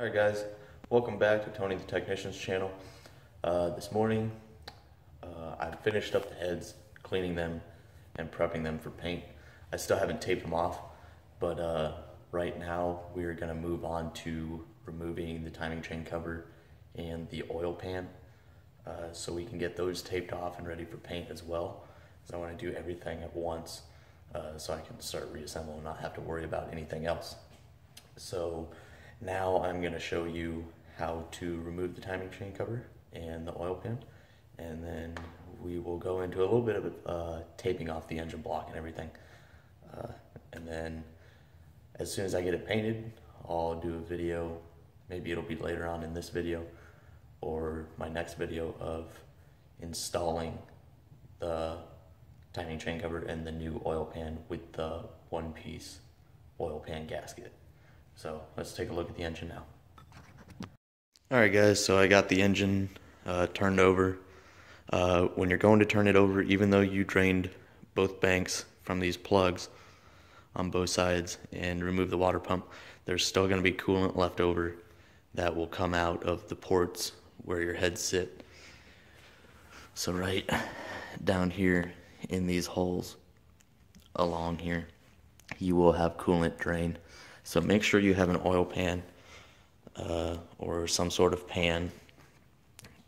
Alright guys, welcome back to Tony the Technician's channel. Uh, this morning, uh, I finished up the heads, cleaning them and prepping them for paint. I still haven't taped them off, but uh, right now we're going to move on to removing the timing chain cover and the oil pan uh, so we can get those taped off and ready for paint as well. So I want to do everything at once uh, so I can start reassembling and not have to worry about anything else. So now I'm going to show you how to remove the timing chain cover and the oil pan and then we will go into a little bit of uh, taping off the engine block and everything. Uh, and then as soon as I get it painted, I'll do a video, maybe it'll be later on in this video or my next video of installing the timing chain cover and the new oil pan with the one piece oil pan gasket. So let's take a look at the engine now. Alright guys, so I got the engine uh, turned over. Uh, when you're going to turn it over, even though you drained both banks from these plugs on both sides and remove the water pump, there's still going to be coolant left over that will come out of the ports where your heads sit. So right down here in these holes along here, you will have coolant drain. So make sure you have an oil pan uh, or some sort of pan.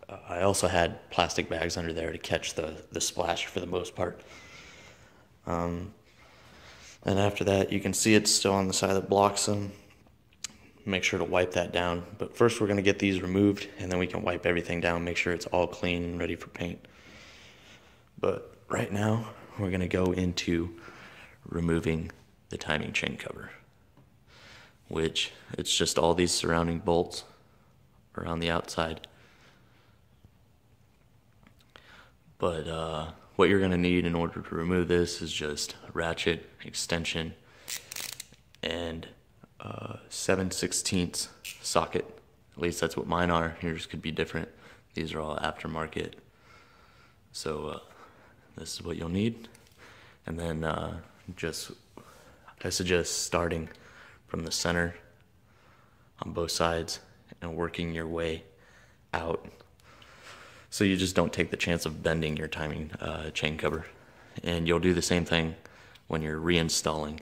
Uh, I also had plastic bags under there to catch the, the splash for the most part. Um, and after that, you can see it's still on the side that blocks them. Make sure to wipe that down. But first we're gonna get these removed and then we can wipe everything down, make sure it's all clean and ready for paint. But right now, we're gonna go into removing the timing chain cover which it's just all these surrounding bolts around the outside. But uh, what you're going to need in order to remove this is just a ratchet, extension, and uh, 7 16 socket. At least that's what mine are. Yours could be different. These are all aftermarket. So uh, this is what you'll need. And then uh, just, I suggest starting from the center on both sides and working your way out. So you just don't take the chance of bending your timing uh, chain cover. And you'll do the same thing when you're reinstalling.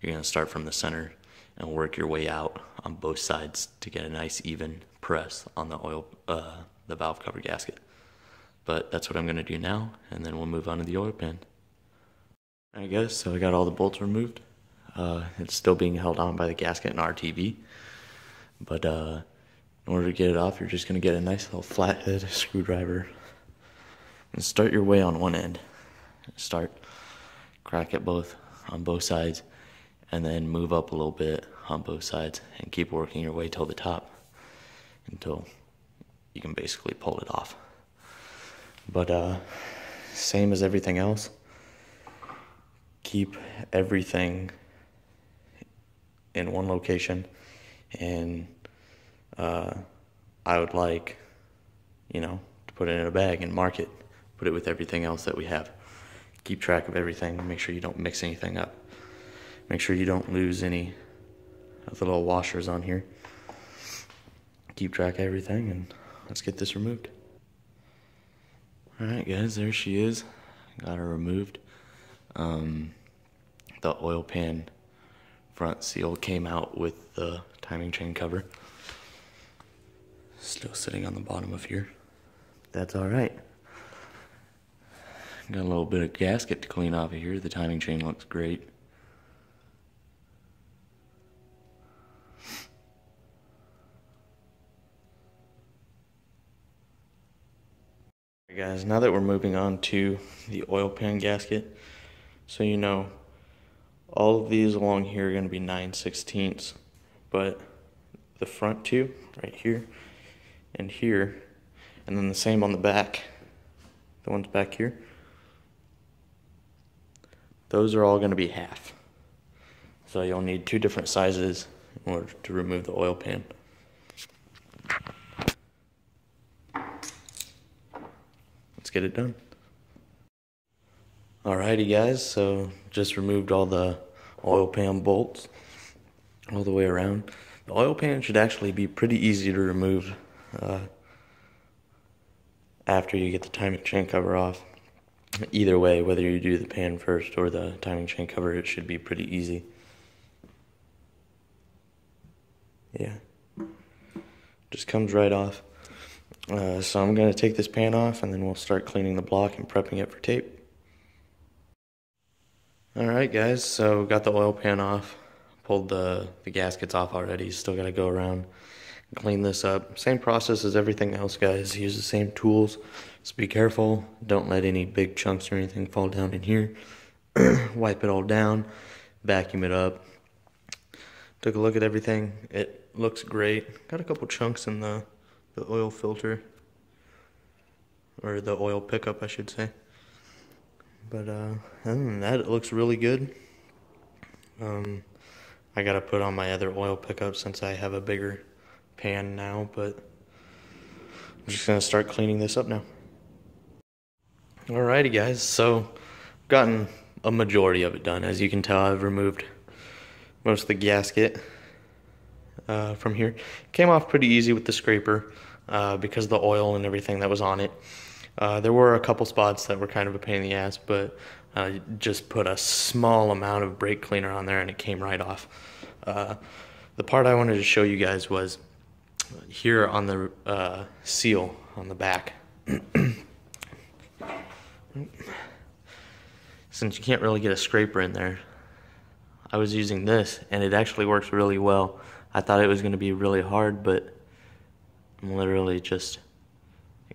You're going to start from the center and work your way out on both sides to get a nice even press on the oil, uh, the valve cover gasket. But that's what I'm going to do now, and then we'll move on to the oil pan. I guess so. I got all the bolts removed. Uh, it's still being held on by the gasket and RTV. But uh, in order to get it off, you're just going to get a nice little flathead screwdriver and start your way on one end. Start, crack it both on both sides, and then move up a little bit on both sides and keep working your way till the top until you can basically pull it off. But uh, same as everything else, keep everything in one location, and uh, I would like, you know, to put it in a bag and mark it, put it with everything else that we have. Keep track of everything. Make sure you don't mix anything up. Make sure you don't lose any of the little washers on here. Keep track of everything, and let's get this removed. All right, guys, there she is. Got her removed. Um, the oil pan front seal came out with the timing chain cover. Still sitting on the bottom of here. That's alright. Got a little bit of gasket to clean off of here. The timing chain looks great. guys, now that we're moving on to the oil pan gasket, so you know all of these along here are going to be 9 sixteenths, but the front two, right here and here, and then the same on the back, the ones back here, those are all going to be half. So you'll need two different sizes in order to remove the oil pan. Let's get it done. Alrighty guys, so just removed all the oil pan bolts all the way around. The oil pan should actually be pretty easy to remove uh, after you get the timing chain cover off. Either way, whether you do the pan first or the timing chain cover, it should be pretty easy. Yeah. Just comes right off. Uh, so I'm going to take this pan off and then we'll start cleaning the block and prepping it for tape. Alright guys, so got the oil pan off, pulled the, the gaskets off already, still got to go around clean this up. Same process as everything else guys, use the same tools, just be careful, don't let any big chunks or anything fall down in here. Wipe it all down, vacuum it up. Took a look at everything, it looks great. Got a couple chunks in the, the oil filter, or the oil pickup I should say. But uh, other than that, it looks really good. Um, I gotta put on my other oil pickup since I have a bigger pan now, but I'm just gonna start cleaning this up now. Alrighty guys, so I've gotten a majority of it done. As you can tell, I've removed most of the gasket uh, from here. Came off pretty easy with the scraper uh, because of the oil and everything that was on it. Uh, there were a couple spots that were kind of a pain in the ass, but uh, just put a small amount of brake cleaner on there and it came right off. Uh, the part I wanted to show you guys was here on the uh, seal on the back. Since you can't really get a scraper in there, I was using this and it actually works really well. I thought it was going to be really hard, but I'm literally just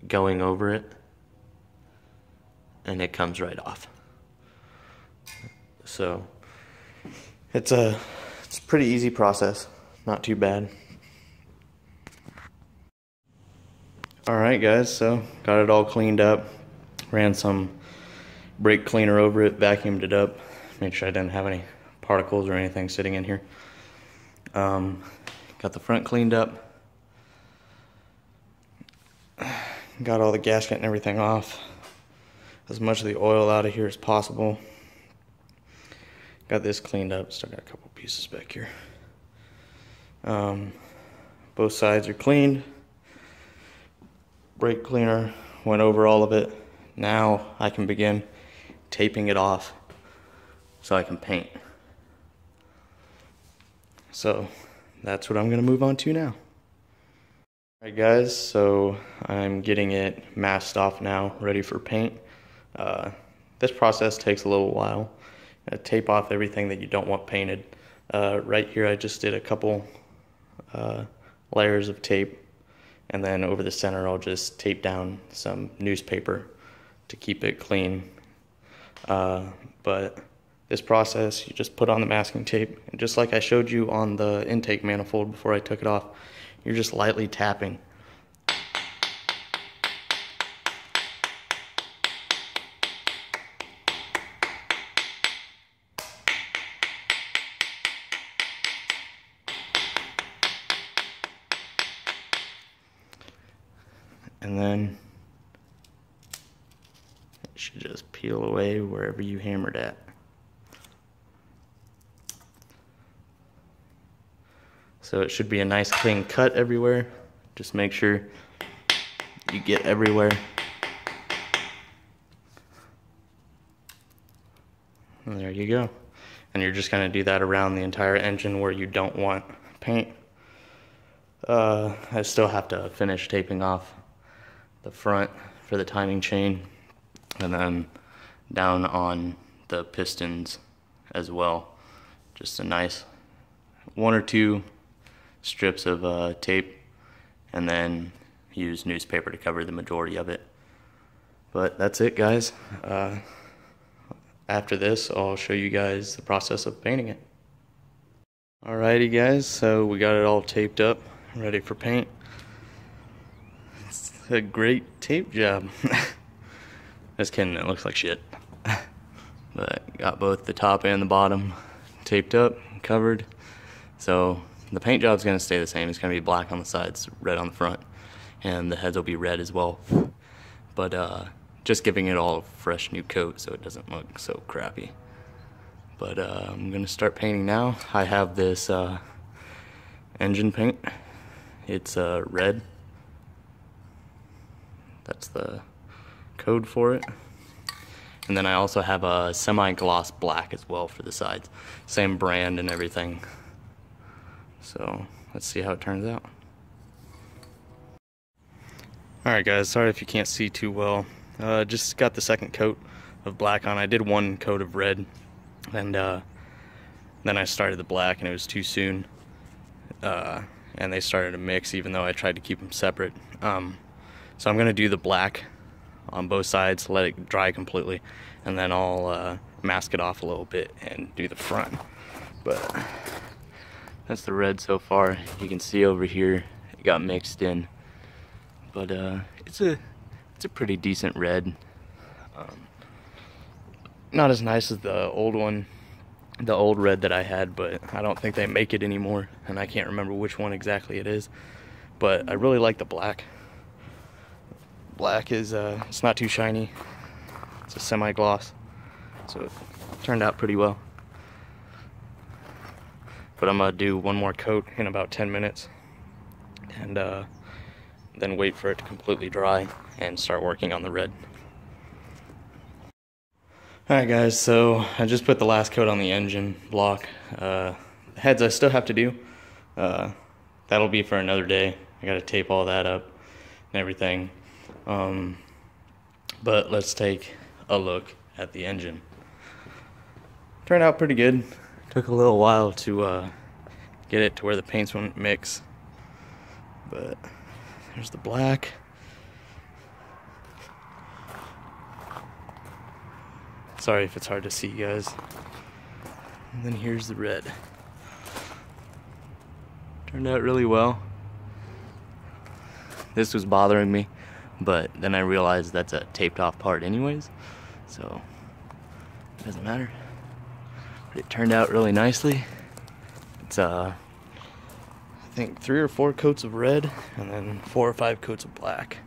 going over it and it comes right off. So it's a it's a pretty easy process, not too bad. Alright guys, so got it all cleaned up. Ran some brake cleaner over it, vacuumed it up, made sure I didn't have any particles or anything sitting in here. Um, got the front cleaned up. Got all the gasket and everything off. As much of the oil out of here as possible. Got this cleaned up, still got a couple pieces back here. Um, both sides are cleaned. Brake cleaner went over all of it. Now I can begin taping it off so I can paint. So that's what I'm gonna move on to now. Alright guys, so I'm getting it masked off now, ready for paint. Uh, this process takes a little while. Uh, tape off everything that you don't want painted. Uh, right here I just did a couple uh, layers of tape and then over the center I'll just tape down some newspaper to keep it clean. Uh, but this process, you just put on the masking tape, and just like I showed you on the intake manifold before I took it off, you're just lightly tapping. Wherever you hammered at. So it should be a nice clean cut everywhere. Just make sure you get everywhere. And there you go. And you're just gonna do that around the entire engine where you don't want paint. Uh, I still have to finish taping off the front for the timing chain and then down on the pistons as well. Just a nice one or two strips of uh, tape and then use newspaper to cover the majority of it. But that's it guys. Uh, after this I'll show you guys the process of painting it. Alrighty guys, so we got it all taped up, ready for paint. It's a great tape job. Just kidding, it looks like shit. But got both the top and the bottom taped up, covered. So the paint job's gonna stay the same. It's gonna be black on the sides, red on the front, and the heads will be red as well. But uh, just giving it all a fresh new coat so it doesn't look so crappy. But uh, I'm gonna start painting now. I have this uh, engine paint. It's uh, red. That's the code for it. And then I also have a semi-gloss black as well for the sides. Same brand and everything. So let's see how it turns out. Alright guys, sorry if you can't see too well. Uh, just got the second coat of black on. I did one coat of red and uh, then I started the black and it was too soon. Uh, and they started to mix even though I tried to keep them separate. Um, so I'm going to do the black on both sides, let it dry completely, and then I'll uh, mask it off a little bit and do the front. But that's the red so far. You can see over here it got mixed in, but uh, it's a it's a pretty decent red. Um, not as nice as the old one, the old red that I had, but I don't think they make it anymore, and I can't remember which one exactly it is. But I really like the black black is uh, it's not too shiny. It's a semi-gloss, so it turned out pretty well. But I'm gonna do one more coat in about 10 minutes, and uh, then wait for it to completely dry and start working on the red. Alright guys, so I just put the last coat on the engine block. Uh, heads I still have to do. Uh, that'll be for another day. I gotta tape all that up and everything. Um, but let's take a look at the engine. Turned out pretty good. Took a little while to uh, get it to where the paints won't mix. But there's the black. Sorry if it's hard to see, guys. And then here's the red. Turned out really well. This was bothering me but then I realized that's a taped off part anyways, so it doesn't matter. But it turned out really nicely. It's uh, I think three or four coats of red and then four or five coats of black.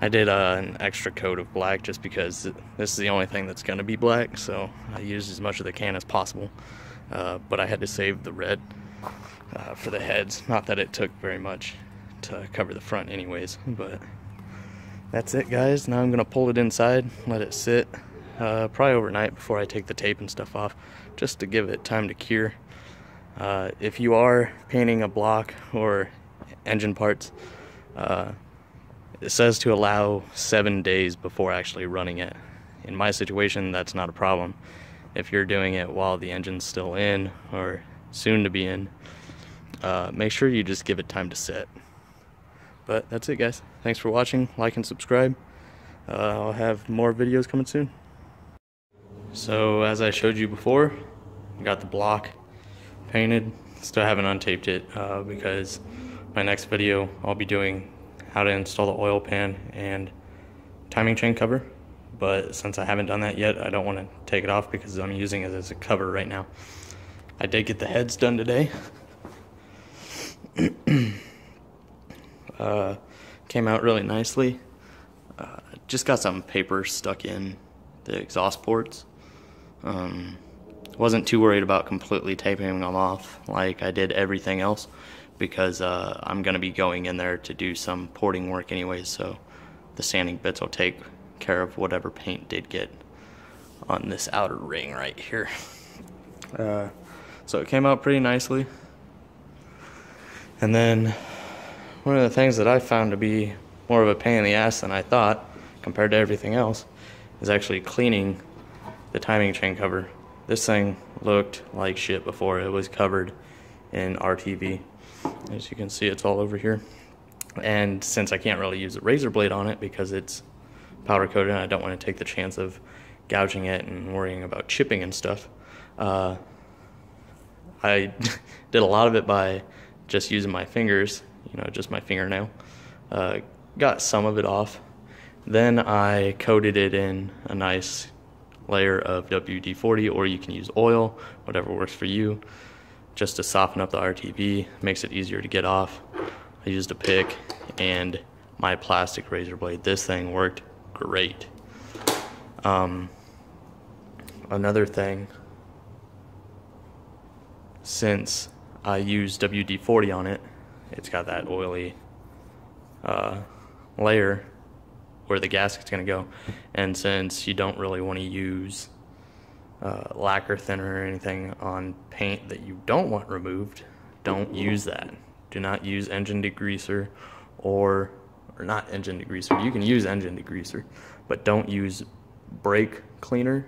I did uh, an extra coat of black just because this is the only thing that's gonna be black, so I used as much of the can as possible. Uh, but I had to save the red uh, for the heads. Not that it took very much to cover the front anyways, but that's it guys. Now I'm gonna pull it inside, let it sit, uh, probably overnight before I take the tape and stuff off, just to give it time to cure. Uh, if you are painting a block or engine parts, uh, it says to allow seven days before actually running it. In my situation, that's not a problem. If you're doing it while the engine's still in or soon to be in, uh, make sure you just give it time to sit. But that's it, guys. Thanks for watching. Like and subscribe. Uh, I'll have more videos coming soon. So, as I showed you before, I got the block painted. Still haven't untaped it uh, because my next video I'll be doing how to install the oil pan and timing chain cover. But since I haven't done that yet, I don't want to take it off because I'm using it as a cover right now. I did get the heads done today. Uh, came out really nicely. Uh, just got some paper stuck in the exhaust ports. Um, wasn't too worried about completely taping them off like I did everything else because uh, I'm going to be going in there to do some porting work anyways, so the sanding bits will take care of whatever paint did get on this outer ring right here. Uh, so it came out pretty nicely. And then one of the things that I found to be more of a pain in the ass than I thought, compared to everything else, is actually cleaning the timing chain cover. This thing looked like shit before it was covered in RTV. As you can see, it's all over here. And since I can't really use a razor blade on it because it's powder coated and I don't want to take the chance of gouging it and worrying about chipping and stuff, uh, I did a lot of it by just using my fingers you know, just my fingernail. Uh, got some of it off. Then I coated it in a nice layer of WD-40 or you can use oil, whatever works for you, just to soften up the RTV, makes it easier to get off. I used a pick and my plastic razor blade. This thing worked great. Um, another thing, since I used WD-40 on it. It's got that oily uh, layer where the gasket's going to go. And since you don't really want to use uh, lacquer thinner or anything on paint that you don't want removed, don't use that. Do not use engine degreaser or or not engine degreaser. You can use engine degreaser, but don't use brake cleaner,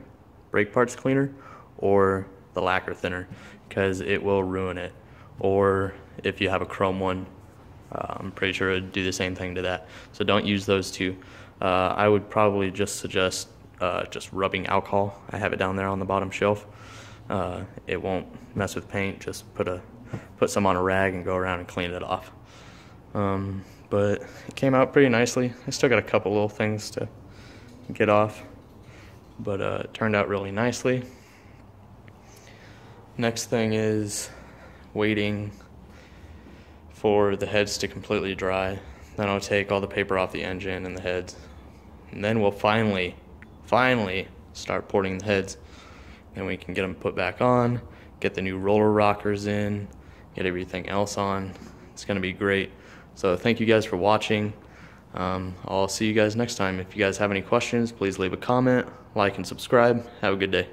brake parts cleaner, or the lacquer thinner because it will ruin it. Or if you have a chrome one, uh, I'm pretty sure it'd do the same thing to that. So don't use those two. Uh, I would probably just suggest uh, just rubbing alcohol. I have it down there on the bottom shelf. Uh, it won't mess with paint. Just put a put some on a rag and go around and clean it off. Um, but it came out pretty nicely. I still got a couple little things to get off, but uh, it turned out really nicely. Next thing is waiting for the heads to completely dry. Then I'll take all the paper off the engine and the heads. And then we'll finally, finally start porting the heads. And we can get them put back on, get the new roller rockers in, get everything else on. It's going to be great. So thank you guys for watching. Um, I'll see you guys next time. If you guys have any questions, please leave a comment, like, and subscribe. Have a good day.